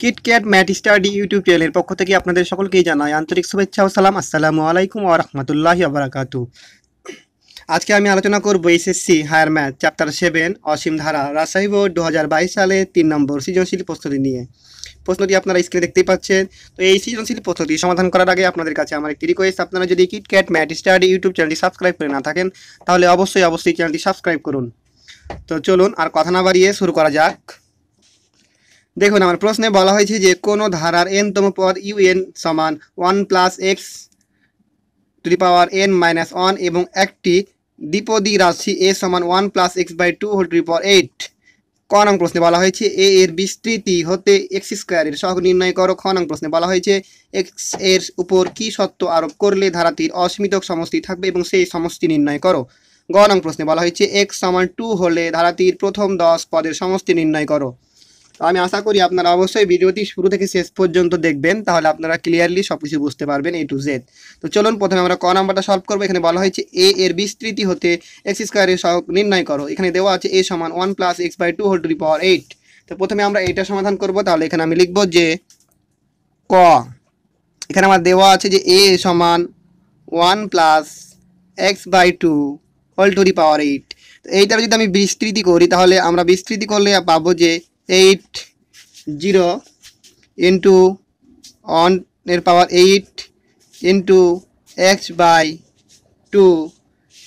KitKat mat study YouTube চ্যানেলের পক্ষ থেকে আপনাদের সকলকেই জানাই আন্তরিক শুভেচ্ছা ও সালাম। আসসালামু আলাইকুম ওয়া রাহমাতুল্লাহি ওয়া বারাকাতু। আজকে আমি আলোচনা করব SSC higher math, chapter seven, অসীম ধারা, রাজশাহী বোর্ড দু হাজার বাইশ সালে তিন নম্বর সৃজনশীল প্রস্তুতি নিয়ে। প্রশ্নটি আপনারা স্ক্রিনে দেখতেই পাচ্ছেন। তো এই সৃজনশীল প্রশ্নটি সমাধান করার আগে আপনাদের কাছে আমার একটি রিকোয়েস্ট আপনারা যদি কিটক্যাট ম্যাট স্টাডি ইউটিউব চ্যানেলটি সাবস্ক্রাইব করে না থাকেন, তাহলে অবশ্যই অবশ্যই চ্যানেলটি সাবস্ক্রাইব করুন। তো চলুন, আর কথা না বাড়িয়ে শুরু করা যাক। দেখুন, আমার প্রশ্নে বলা হয়েছে যে কোনো ধারার এনতম পদ ইউএন সমান one plus x to the power n minus one এবং একটি দ্বিপদী রাশি এ সমান one plus x by two whole to the power eight ক নং প্রশ্নে বলা হয়েছে এ এর বিস্তৃতি হতে এক্স স্কোয়ারের সহগ নির্ণয় করো। খ নং প্রশ্নে বলা হয়েছে এক্সের উপর কি সত্য আরোপ করলে ধারাটির অসীমিত সমষ্টি থাকবে এবং সেই সমষ্টি নির্ণয় করো। গ নং প্রশ্নে বলা হয়েছে এক্স সমান টু হলে ধারাটির প্রথম দশ পদের সমষ্টি নির্ণয় করো। তো আমি আশা করি আপনারা অবশ্যই ভিডিওটি শুরু থেকে শেষ পর্যন্ত দেখবেন, তাহলে আপনারা ক্লিয়ারলি সব কিছু বুঝতে পারবেন এ টু জেড তো চলুন প্রথমে আমরা ক নাম্বারটা সলভ করব। এখানে বলা হয়েছে এ এর বিস্তৃতি হতে এক্স স্কোয়ারের সহগ নির্ণয় করো। এখানে দেওয়া আছে এ সমান one plus x by two whole to the power eight তো প্রথমে আমরা এইটা সমাধান করব, তাহলে এখানে আমি লিখব যে ক। এখানে আমার দেওয়া আছে যে এ সমান one plus x by two whole to the power eight তো এইটার যদি আমি বিস্তৃতি করি, তাহলে আমরা বিস্তৃতি করলে পাবো যে এইট জিরো ইন্টু অন এর power eight into x by two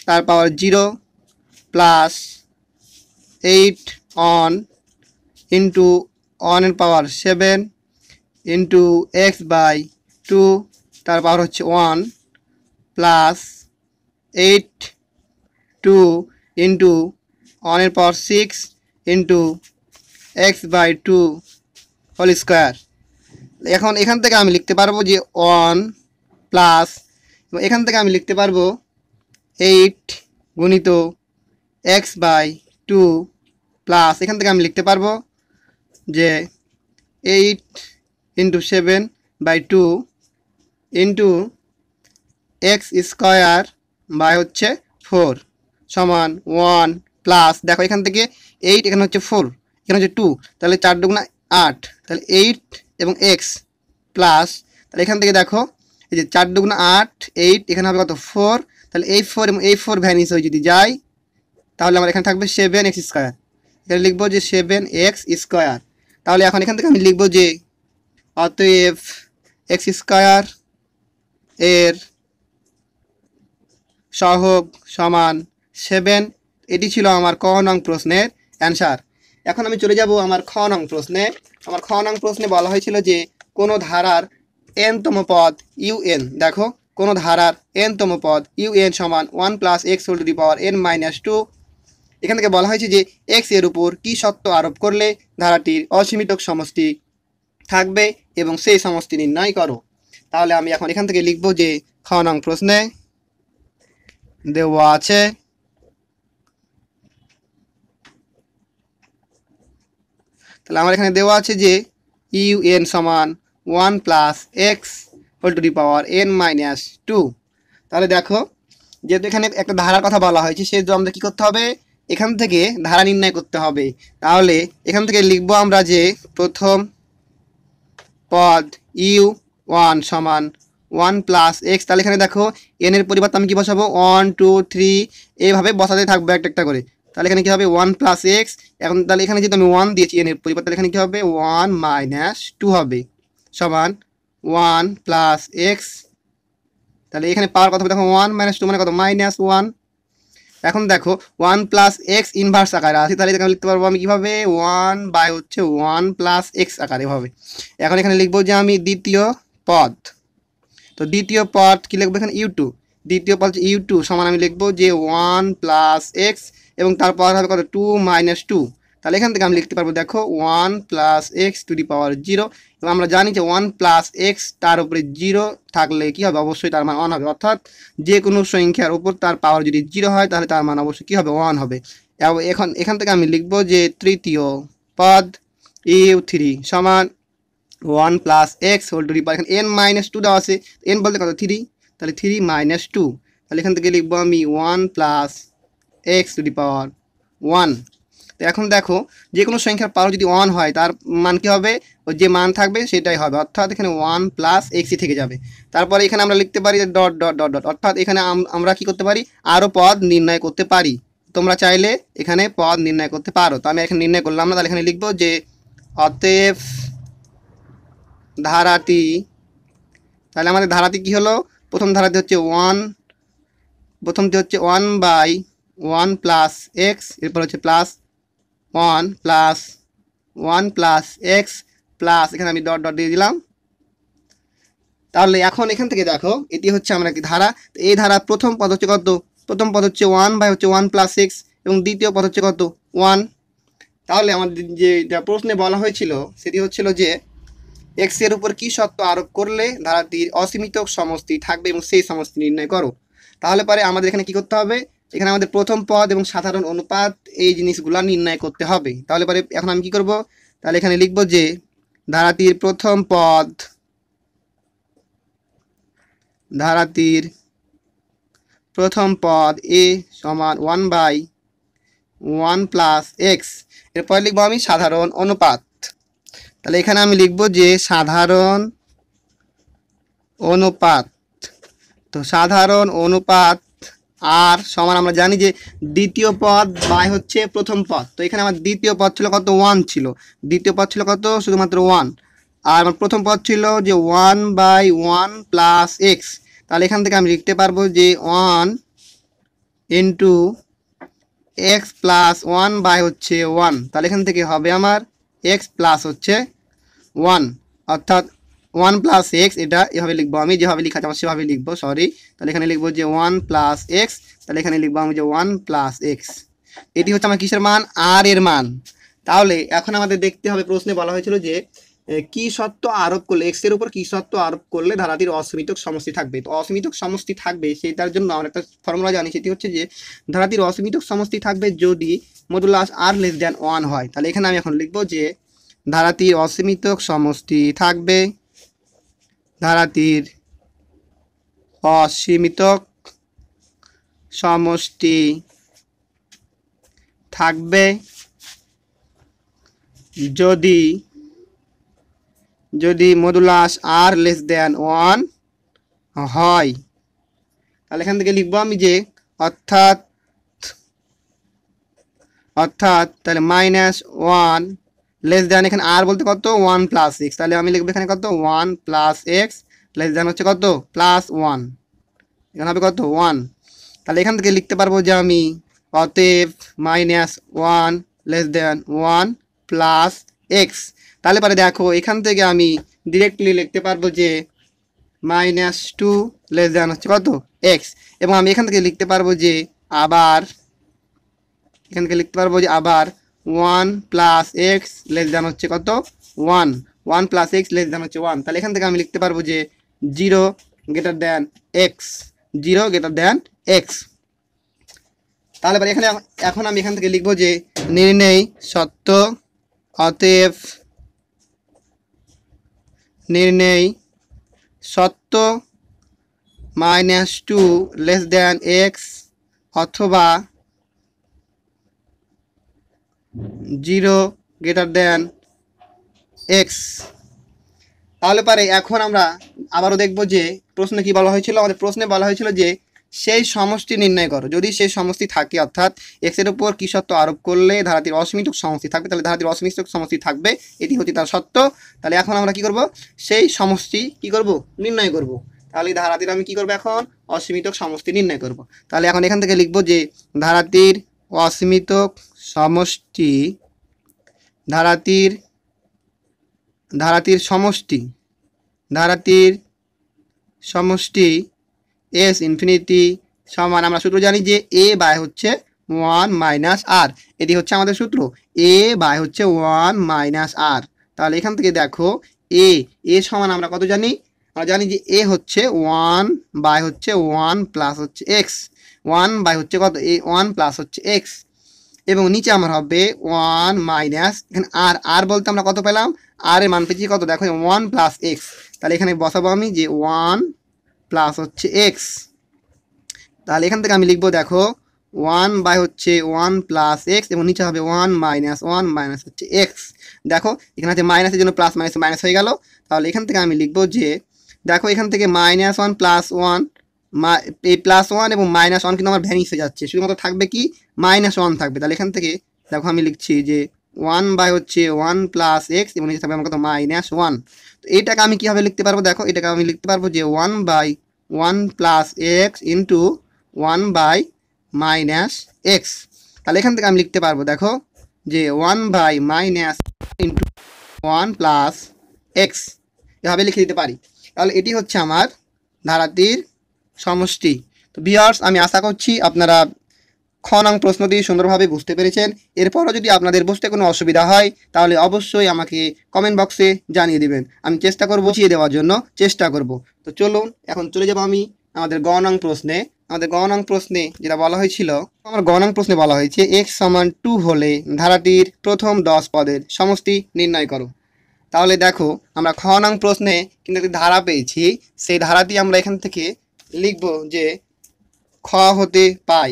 তার power zero plus eight one into one এর power seven into x by two তার পাওয়ার হচ্ছে one plus eight two into অনের power six into x by two whole square এখন এখান থেকে আমি লিখতে পারব যে ওয়ান প্লাস এখান থেকে আমি লিখতে পারব এইট গুণিত এক্স বাই টু প্লাস এখান থেকে আমি লিখতে পারব যে eight into seven by two into x square by হচ্ছে ফোর সমান ওয়ান প্লাস দেখো এখান থেকে এইট এখানে হচ্ছে ফোর এখানে হচ্ছে টু তাহলে চার দুগুণা আট, তাহলে এইট এবং এক্স প্লাস তাহলে এখান থেকে দেখো, এই যে চার দুগুণা আট এইট এখানে হবে কত? ফোর তাহলে এই ফোর এবং এই ফোর ভ্যানিস হয়ে যদি যাই তাহলে আমার এখানে থাকবে সেভেন এক্স স্কোয়ার এখানে লিখব যে সেভেন এক্স স্কোয়ার তাহলে এখন এখান থেকে আমি লিখব যে অতএব এক্স স্কোয়ার এর সহগ সমান সেভেন এটি ছিল আমার ক নং প্রশ্নের অ্যান্সার এখন আমি চলে যাব আমার খ নং প্রশ্নে। আমার খ নং প্রশ্নে বলা হয়েছিল যে, কোনো ধারার এনতম পদ ইউএন দেখো, কোনো ধারার এনতম পদ ইউএন সমান one plus x whole to the power n minus two এখান থেকে বলা হয়েছে যে এক্সের উপর কী সত্য আরোপ করলে ধারাটির অসীমিত সমষ্টি থাকবে এবং সেই সমষ্টি নির্ণয় করো। তাহলে আমি এখন এখান থেকে লিখব যে, খ নং প্রশ্নে দেওয়া আছে তাহলে আমার এখানে দেওয়া আছে যে ইউ এন সমান one plus x whole to the power n minus two তাহলে দেখো, যেহেতু এখানে একটা ধারার কথা বলা হয়েছে, সেহেতু আমাদের কী করতে হবে? এখান থেকে ধারা নির্ণয় করতে হবে। তাহলে এখান থেকে লিখব আমরা যে প্রথম পদ ইউ ওয়ান সমান ওয়ান প্লাস এক্স তাহলে এখানে দেখো এনের পরিবর্তে আমি কী বসাবো? ওয়ান টু থ্রি এইভাবে বসাতে থাকব একটা একটা করে। তাহলে এখানে কী হবে? ওয়ান প্লাস এক্স এখন তাহলে এখানে যেহেতু আমি ওয়ান দিয়েছি এনের পরিবর্তে এখানে কী হবে? ওয়ান মাইনাস টু হবে। সমান ওয়ান প্লাস এক্স তাহলে এখানে পাওয়ার কথা দেখো ওয়ান মাইনাস টু মানে কত? মাইনাস ওয়ান এখন দেখো ওয়ান প্লাস এক্স ইনভার্স আকারে আছে। তাহলে এখানে লিখতে পারব আমি কীভাবে? ওয়ান বাই হচ্ছে ওয়ান প্লাস এক্স আকারে হবে। এখন এখানে লিখব যে আমি দ্বিতীয় পদ। তো দ্বিতীয় পদ কী লিখব এখানে? ইউ টু দ্বিতীয় পদ হচ্ছে ইউ টু সমান আমি লিখব যে ওয়ান প্লাস এক্স এবং তারপর হবে কত? টু মাইনাস টু তাহলে এখান থেকে আমি লিখতে পারব, দেখো one plus x to the power zero এবং আমরা জানি যে ওয়ান প্লাস এক্স তার উপরে জিরো থাকলে কী হবে? অবশ্যই তার মান ওয়ান হবে। অর্থাৎ যে কোনো সংখ্যার উপর তার পাওয়ার যদি জিরো হয়, তাহলে তার মান অবশ্যই কী হবে? ওয়ান হবে। এবং এখন, এখান থেকে আমি লিখব যে তৃতীয় পদ ইউ থ্রি সমান one plus x whole to the power এখানে এন মাইনাস টু দেওয়া আছে। এন বলতে কত? থ্রি তাহলে থ্রি মাইনাস টু তাহলে এখান থেকে লিখব আমি one plus x to the power one তো এখন দেখো যে কোনো সংখ্যার পাওয়ার যদি ওয়ান হয়, তার মান কী হবে? যে মান থাকবে, সেটাই হবে। অর্থাৎ এখানে ওয়ান প্লাস এক্সই থেকে যাবে। তারপরে এখানে আমরা লিখতে পারি ডট ডট ডট ডট অর্থাৎ এখানে আমরা কি করতে পারি? আরও পদ নির্ণয় করতে পারি। তোমরা চাইলে এখানে পদ নির্ণয় করতে পারো। তো আমি এখানে নির্ণয় করলাম না, তাহলে এখানে লিখব যে অতএব ধারাটি, তাহলে আমাদের ধারাটি কি হলো? প্রথম ধারাটি হচ্ছে ওয়ান প্রথমটি হচ্ছে one by one plus x এরপর হচ্ছে plus one plus one plus x plus এখানে আমি ডট ডট দিয়ে দিলাম। তাহলে এখন এখান থেকে দেখো, এটি হচ্ছে আমার একটি ধারা। এই ধারা প্রথম পদ হচ্ছে কত? প্রথম পদ হচ্ছে ওয়ান বাই হচ্ছে ওয়ান প্লাস এক্স এবং দ্বিতীয় পদ হচ্ছে কত? ওয়ান তাহলে আমাদের যে প্রশ্নে বলা হয়েছিল, সেটি হচ্ছিল যে এক্সের উপর কী সত্য আরোপ করলে ধারাটির অসীমিত সমষ্টি থাকবে এবং সেই সমষ্টি নির্ণয় করো। তাহলে পরে আমাদের এখানে কি করতে হবে? এখানে আমাদের প্রথম পদ এবং সাধারণ অনুপাত এই জিনিসগুলো নির্ণয় করতে হবে। তাহলে পরে এখন আমি কি করব? তাহলে এখানে লিখব যে ধারাটির প্রথম পদ ধারাটির প্রথম পদ এ সমান one by one plus x. এরপর লিখব আমি সাধারণ অনুপাত। তাহলে এখানে আমি লিখব যে সাধারণ অনুপাত। তো সাধারণ অনুপাত আর সমান, আমরা জানি যে দ্বিতীয় পদ বাই হচ্ছে প্রথম পদ। তো এখানে আমার দ্বিতীয় পদ ছিল কত? ওয়ান ছিল। দ্বিতীয় পদ ছিল কত? শুধুমাত্র ওয়ান আর আমার প্রথম পদ ছিল যে one by one plus x তাহলে এখান থেকে আমি লিখতে পারব যে one into x plus one by হচ্ছে ওয়ান তাহলে এখান থেকে হবে আমার এক্স প্লাস হচ্ছে ওয়ান অর্থাৎ ওয়ান প্লাস এক্স এটা এভাবে লিখব আমি, যেভাবে লিখা আছে সেভাবে লিখব সরি তাহলে এখানে লিখব যে ওয়ান প্লাস এক্স তাহলে এখানে লিখব আমি যে ওয়ান প্লাস এক্স এটি হচ্ছে আমার কিসের মান? আর এর মান। তাহলে এখন আমাদের দেখতে হবে, প্রশ্নে বলা হয়েছিল যে কি সত্য আরোপ করলে এক্সের উপর কি সত্য আরোপ করলে ধারাটির অসীমিতক সমষ্টি থাকবে? তো অসীমিতক সমষ্টি থাকবে, সেটার জন্য আমরা একটা ফর্মুলা জানি, সেটি হচ্ছে যে, ধারাটির অসীমিতক সমষ্টি থাকবে যদি modulus r less than one হয়। তাহলে এখানে আমি এখন লিখব যে ধারাটির অসীমিত সমষ্টি থাকবে। ধারাটির অসীমিত সমষ্টি থাকবে যদি যদি modulus r less than one হয়। তাহলে এখান থেকে লিখব আমি যে অর্থাৎ অর্থাৎ তাহলে মাইনাস ওয়ান লেস দেন এখানে আর বলতে কত? ওয়ান প্লাস সিক্স তাহলে আমি লিখব এখানে কত? One plus x less than হচ্ছে কত? প্লাস ওয়ান এখানে হবে কত? ওয়ান তাহলে এখান থেকে লিখতে পারব যে আমি অতএব minus one less than one plus x তাহলে পরে দেখো, এখান থেকে আমি ডিরেক্টলি লিখতে পারব যে মাইনাস টু লেস দেন হচ্ছে কত? এক্স এবং আমি এখান থেকে লিখতে পারব যে আবার, এখান থেকে লিখতে পারব যে আবার one plus x less than হচ্ছে কত? One. One plus x less than হচ্ছে ওয়ান। তাহলে এখান থেকে আমি লিখতে পারব যে zero greater than x. Zero greater than x. তাহলে এখানে এখন আমি এখান থেকে লিখব যে নির্ণয় সত্য। অতএব নির্ণয় সত্য minus two less than x অথবা জিরো গ্রেটার দেন এক্স তাহলে পারে, এখন আমরা আবারও দেখব যে প্রশ্নে কি বলা হয়েছিল? আমাদের প্রশ্নে বলা হয়েছিল যে সেই সমষ্টি নির্ণয় করো। যদি সেই সমষ্টি থাকে, অর্থাৎ এক্সের উপর কী সত্য আরোপ করলে ধারাটির অসীমিত সমষ্টি থাকবে, তাহলে ধারাটির অসীমিত সমষ্টি থাকবে, এটি হচ্ছে তার সত্য তাহলে এখন আমরা কি করব? সেই সমষ্টি কি করব? নির্ণয় করব। তাহলে ধারাতির আমি কি করব এখন? অসীমিত সমষ্টি নির্ণয় করব। তাহলে এখন এখান থেকে লিখব যে ধারাটির অসীমিত সমষ্টি ধারাতির ধারাতির সমষ্টি ধারাতির সমষ্টি এস ইনফিনিটি সমান, আমরা সূত্র জানি যে এ বাই হচ্ছে ওয়ান মাইনাস আর এটি হচ্ছে আমাদের সূত্র। এ বাই হচ্ছে ওয়ান মাইনাস আর তাহলে এখান থেকে দেখো এ এ সমান আমরা কত জানি? আমরা জানি যে এ হচ্ছে ওয়ান বাই হচ্ছে ওয়ান প্লাস হচ্ছে এক্স ওয়ান বাই হচ্ছে কত? এ ওয়ান প্লাস হচ্ছে এক্স এবং নিচে আমার হবে ওয়ান মাইনাস এখানে আর আর বলতে আমরা কত পেলাম? আর এর মান পেয়েছি কত? দেখো ওয়ান প্লাস এক্স তাহলে এখানে বসাবো আমি যে ওয়ান প্লাস হচ্ছে এক্স তাহলে এখান থেকে আমি লিখব, দেখো ওয়ান বাই হচ্ছে ওয়ান প্লাস এক্স এবং নিচে হবে ওয়ান মাইনাস ওয়ান মাইনাস হচ্ছে এক্স দেখো, এখানে আছে মাইনাসের জন্য প্লাস মাইনাস মাইনাস হয়ে গেল। তাহলে এখান থেকে আমি লিখব যে দেখো এখান থেকে মাইনাস ওয়ান প্লাস ওয়ান এই প্লাস ওয়ান এবং মাইনাস ওয়ান কিন্তু আমার ভ্যানিস হয়ে যাচ্ছে। শুধুমাত্র থাকবে কি? মাইনাস ওয়ান থাকবে। তাহলে এখান থেকে দেখো আমি লিখছি যে ওয়ান বাই হচ্ছে ওয়ান প্লাস এক্স এবং নিচে থাকবে আমার কত? মাইনাস ওয়ান তো এইটাকে আমি কীভাবে লিখতে পারব? দেখো এটাকে আমি লিখতে পারব যে one by one plus x into one by minus x তাহলে এখান থেকে আমি লিখতে পারব, দেখো যে one by minus into one plus x এভাবে লিখে দিতে পারি। তাহলে এটি হচ্ছে আমার ধারাটির সমষ্টি। তো বিয়ার্স আমি আশা করছি আপনারা খ নং প্রশ্নটি সুন্দরভাবে বুঝতে পেরেছেন। এরপরও যদি আপনাদের বুঝতে কোনো অসুবিধা হয়, তাহলে অবশ্যই আমাকে কমেন্ট বক্সে জানিয়ে দেবেন। আমি চেষ্টা করব বুঝিয়ে দেওয়ার জন্য, চেষ্টা করব। তো চলুন, এখন চলে যাব আমি আমাদের গ নং প্রশ্নে। আমাদের গ নং প্রশ্নে যেটা বলা হয়েছিল, আমার গ নং প্রশ্নে বলা হয়েছে এক্স সমান টু হলে ধারাটির প্রথম দশ পদের সমষ্টি নির্ণয় করো। তাহলে দেখো, আমরা খ নং প্রশ্নে কিন্তু একটি ধারা পেয়েছি। সেই ধারাটি আমরা এখান থেকে লিখব যে খ হতে পাই।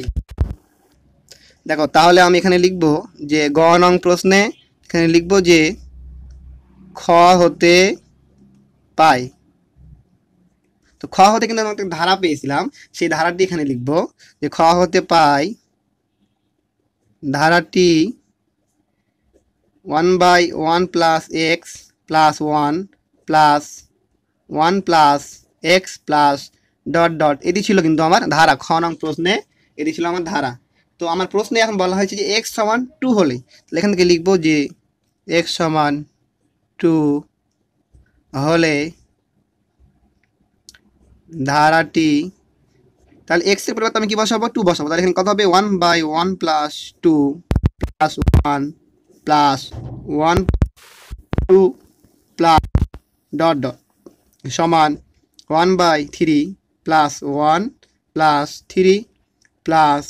দেখো, তাহলে আমি এখানে লিখব যে গ নং প্রশ্নে এখানে লিখব যে খ হতে পাই। তো খ হতে কিন্তু আমরা ধারা পেয়েছিলাম। সেই ধারাটি এখানে লিখব যে খ হতে পাই। ধারাটি one by one plus x plus one plus one plus x plus dot dot এটি ছিল কিন্তু আমার ধারা, খ নং প্রশ্নে এটি ছিল আমার ধারা। তো আমার প্রশ্নে এখন বলা হয়েছে যে এক্স সমান টু হলে, তাহলে এখান থেকে লিখব যে এক্স সমান টু হলে ধারাটি, তাহলে এক্সের পরিবর্তে আমি কী বসাবো? টু বসাবো। তাহলে এখানে কত হবে? One by one plus two plus one plus one two plus dot dot সমান one by three plus one plus three plus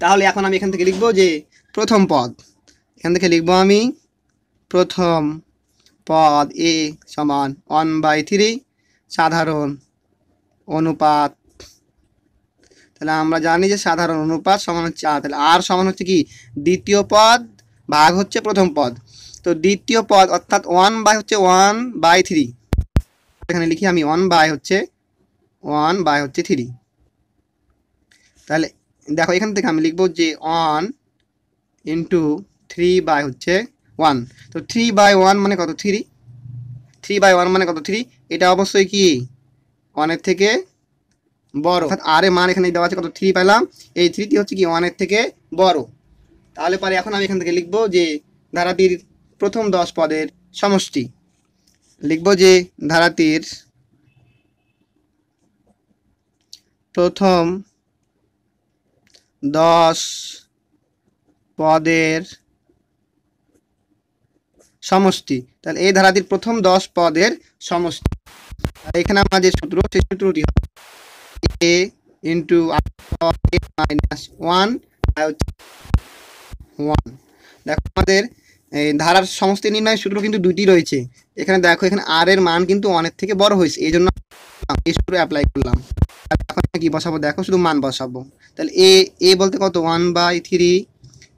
তাহলে এখন আমি এখান থেকে লিখব যে প্রথম পদ। এখান থেকে লিখব আমি প্রথম পদ এ সমান ওয়ান বাই থ্রি সাধারণ অনুপাত। তাহলে আমরা জানি যে সাধারণ অনুপাত সমান হচ্ছে আর। তাহলে আর সমান হচ্ছে কি? দ্বিতীয় পদ ভাগ হচ্ছে প্রথম পদ। তো দ্বিতীয় পদ অর্থাৎ ওয়ান বাই হচ্ছে ওয়ান বাই থ্রি এখানে লিখি আমি ওয়ান বাই হচ্ছে ওয়ান বাই হচ্ছে থ্রি তাহলে দেখো এখান থেকে আমি লিখব যে ওয়ান ইন্টু থ্রি বাই হচ্ছে ওয়ান তো থ্রি বাই ওয়ান মানে কত? থ্রি থ্রি বাই ওয়ান মানে কত? থ্রি এটা অবশ্যই কি? ওয়ানের থেকে বড়। অর্থাৎ আর এর মান এখানে দেওয়া আছে কত? থ্রি পেলাম এই থ্রিটি হচ্ছে কি? ওয়ানের থেকে বড়। তাহলে পরে এখন আমি এখান থেকে লিখব যে ধারাটির প্রথম দশ পদের সমষ্টি। লিখব যে ধারাটির প্রথম দশ পদের সমষ্টি। তাহলে এই ধারাটির প্রথম দশ পদের সমষ্টি। এখানে আমার যে সূত্র, সেই সূত্রটি a into minus one one. দেখো আমাদের ধারার সমষ্টি নির্ণয় সূত্র কিন্তু দুইটি রয়েছে। এখানে দেখো, এখানে আর এর মান কিন্তু অনেক থেকে বড় হয়েছে এই জন্য এই সূত্র অ্যাপ্লাই করলাম। এখন কি বসাবো? দেখো, শুধু মান বসাবো। তাহলে এ এ বলতে কত? ওয়ান বাই থ্রি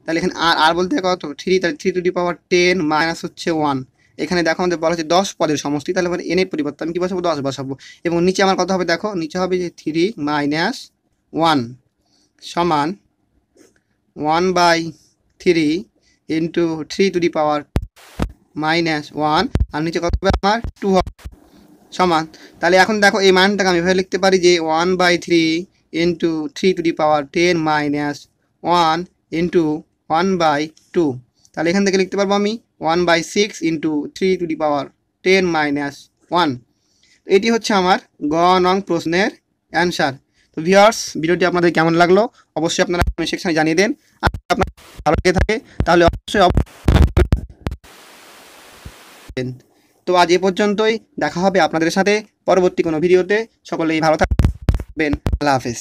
তাহলে এখানে আর আর বলতে কত? থ্রি তাহলে three to the power ten minus হচ্ছে ওয়ান এখানে দেখো, আমাদের বলা হচ্ছে দশ পদের সমষ্টি। তাহলে মানে এনের পরিবর্তে আমি কী বসাবো? দশ বসাবো। এবং নিচে আমার কত হবে? দেখো, নিচে হবে যে থ্রি মাইনাস ওয়ান সমান one by three into three to the power minus one আর নিচে কত হবে আমার টু সমান। তাহলে এখন দেখো এই মানটাকে আমি এভাবে লিখতে পারি যে one by three into three to the power ten minus one into one by two তাহলে এখান থেকে লিখতে পারব আমি one by six into three to the power ten minus one এটি হচ্ছে আমার গ নং প্রশ্নের অ্যান্সার তো ভিউয়ার্স ভিডিওটি আপনাদের কেমন লাগল? অবশ্যই আপনারা কমেন্ট সেকশনে জানিয়ে দেন। আপনার ভালো লেগে থাকে, তাহলে অবশ্যই তো আজ এ পর্যন্তই, দেখা হবে আপনাদের সাথে পরবর্তী কোনো ভিডিওতে। সকলেই ভালো থাকবেন, আল্লাহ হাফেজ।